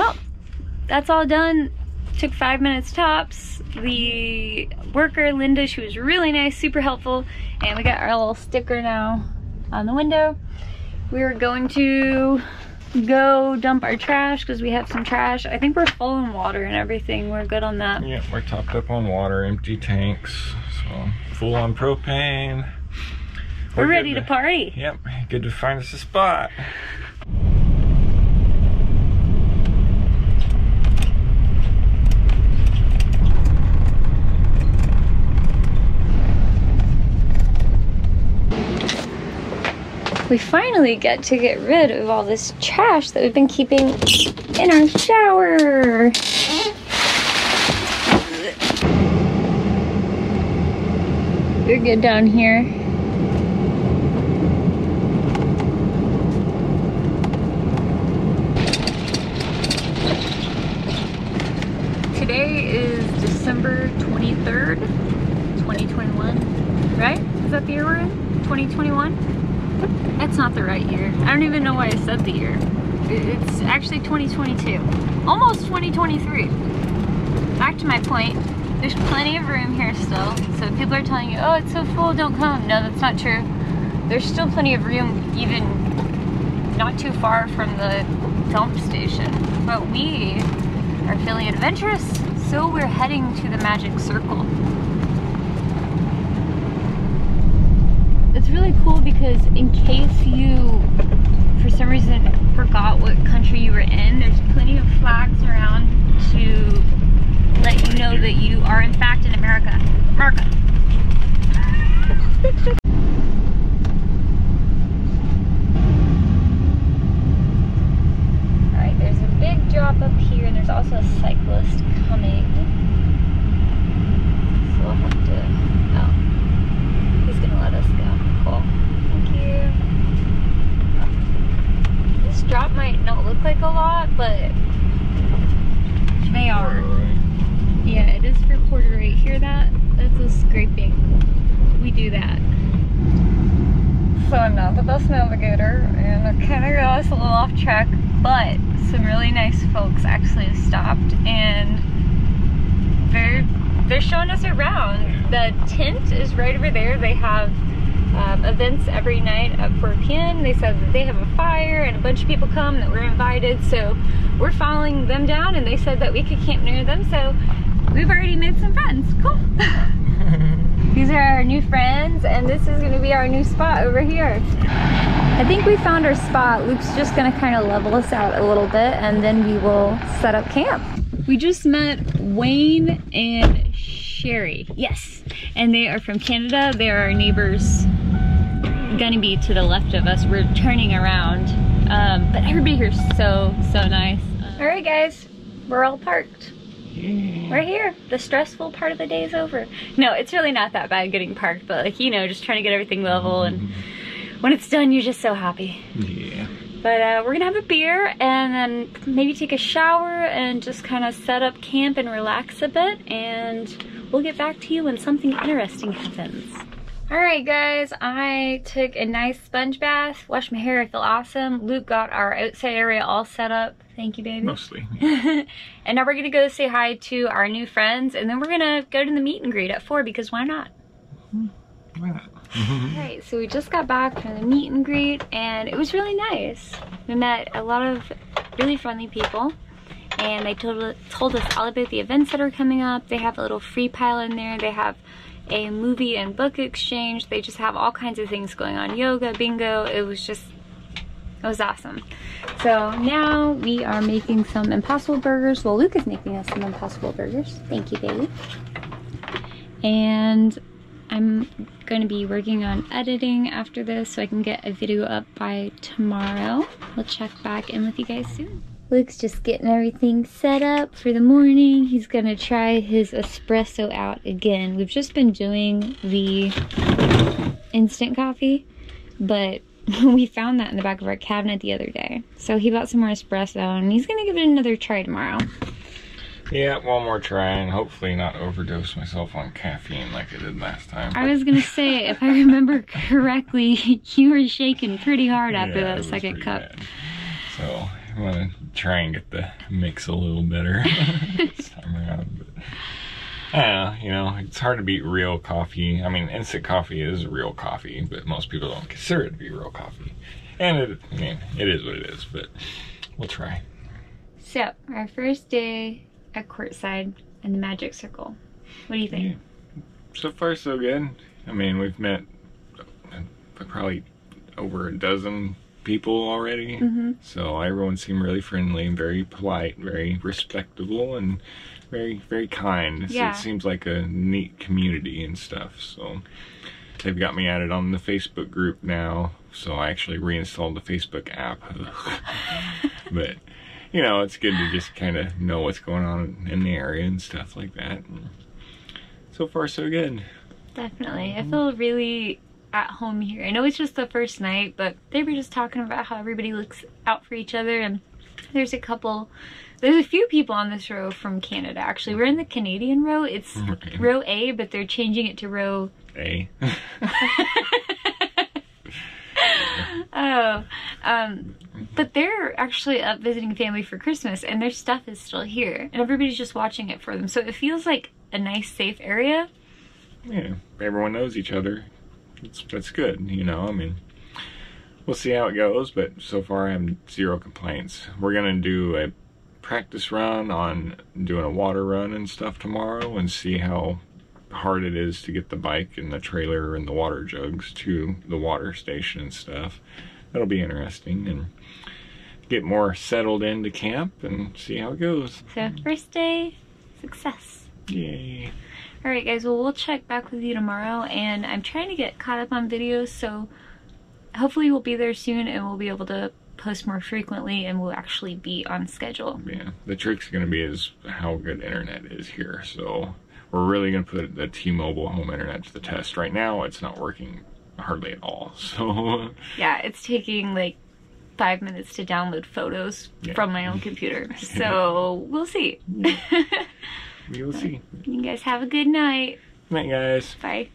well, that's all done. Took five minutes tops. The worker, Linda, she was really nice, super helpful. And we got our little sticker now on the window. We are going to go dump our trash because we have some trash. I think we're full in water and everything. We're good on that. Yeah, we're topped up on water, empty tanks, so full on propane. We're, we're ready to, to party. Yep, good to find us a spot. We finally get to get rid of all this trash that we've been keeping in our shower. You're good down here. Today is December 23rd, 2021, right? Is that the year we're in? 2021? That's not the right year. I don't even know why I said the year. It's actually 2022. Almost 2023. Back to my point. There's plenty of room here still. So people are telling you, oh, it's so full, don't come. No, that's not true. There's still plenty of room even not too far from the dump station. But we are feeling adventurous, so we're heading to the magic circle. Really cool because in case you for some reason forgot what country you were in there's plenty of flags around to let you know that you are in fact in America. America Alright, there's a big drop up here and there's also a cyclist coming so we'll have to oh he's gonna let us go cool. Thank you. This drop might not look like a lot, but they are. Yeah, it is for corduroy. Hear that? That's a scraping. We do that. So I'm not the best navigator, and I kind of got us a little off track, but some really nice folks actually stopped, and they're they're showing us around. The tent is right over there. They have um, events every night at 4 p.m. They said that they have a fire and a bunch of people come that we're invited. So we're following them down and they said that we could camp near them. So we've already made some friends. Cool. These are our new friends and this is to be our new spot over here. I think we found our spot. Luke's just to kind of level us out a little bit and then we will set up camp. We just met Wayne and Sherry. Yes. And they are from Canada. They are our neighbors gonna be to the left of us. We're turning around. Um, but everybody here's so, so nice. All right, guys, we're all parked. Yeah. We're here. The stressful part of the day is over. No, it's really not that bad getting parked, but like, you know, just trying to get everything level and mm-hmm. when it's done, you're just so happy. Yeah. But uh, we're gonna have a beer and then maybe take a shower and just kind of set up camp and relax a bit and we'll get back to you when something interesting happens. Alright guys, I took a nice sponge bath, washed my hair, I feel awesome. Luke got our outside area all set up. Thank you, baby. Mostly. and now we're gonna go say hi to our new friends and then we're gonna go to the meet and greet at 4 because why not? Mm-hmm. Why not? Alright, so we just got back from the meet and greet and it was really nice. We met a lot of really friendly people and they told, told us all about the events that are coming up. They have a little free pile in there. They have a movie and book exchange. They just have all kinds of things going on. Yoga, bingo. It was just, it was awesome. So now we are making some Impossible Burgers. Well, Luke is making us some Impossible Burgers. Thank you, baby. And I'm going to be working on editing after this so I can get a video up by tomorrow. We'll check back in with you guys soon. Luke's just getting everything set up for the morning. He's gonna try his espresso out again. We've just been doing the instant coffee, but we found that in the back of our cabinet the other day. So he bought some more espresso and he's gonna give it another try tomorrow. Yeah, one more try and hopefully not overdose myself on caffeine like I did last time. I was gonna say, if I remember correctly, you were shaking pretty hard after yeah, that second cup. Bad. So I'm gonna try and get the mix a little better this time around. But, I know, you know, it's hard to beat real coffee. I mean, instant coffee is real coffee, but most people don't consider it to be real coffee. And it, I mean, it is what it is, but we'll try. So, our first day at Quartzsite and the Magic Circle. What do you think? Yeah. So far, so good. I mean, we've met uh, probably over a dozen people already. Mm-hmm. So everyone seemed really friendly, and very polite, very respectable, and very, very kind. So Yeah. It seems like a neat community and stuff. So they've got me added on the Facebook group now. So I actually reinstalled the Facebook app. but, you know, it's good to just kind of know what's going on in the area and stuff like that. And so far, so good. Definitely. I feel really at home here. I know it's just the first night, but they were just talking about how everybody looks out for each other and there's a couple there's a few people on this row from Canada actually. We're in the Canadian row. It's Okay. row A, but they're changing it to row A. Oh. Um but they're actually up visiting family for Christmas and their stuff is still here and everybody's just watching it for them. So it feels like a nice safe area. yeah, everyone knows each other. That's that's good, you know. I mean, we'll see how it goes, but so far I have zero complaints. We're gonna do a practice run on doing a water run and stuff tomorrow, and see how hard it is to get the bike and the trailer and the water jugs to the water station and stuff. That'll be interesting and get more settled into camp and see how it goes. So first day success. Yay! All right, guys. Well, we'll check back with you tomorrow, and I'm trying to get caught up on videos, so hopefully we'll be there soon, and we'll be able to post more frequently, and we'll actually be on schedule. Yeah, the trick's gonna be is how good internet is here. So we're really gonna put the T-Mobile home internet to the test. Right now, it's not working hardly at all. So Yeah, it's taking like five minutes to download photos Yeah. from my own computer, so we'll see. we will see. you guys have a good night. Good night, guys. Bye.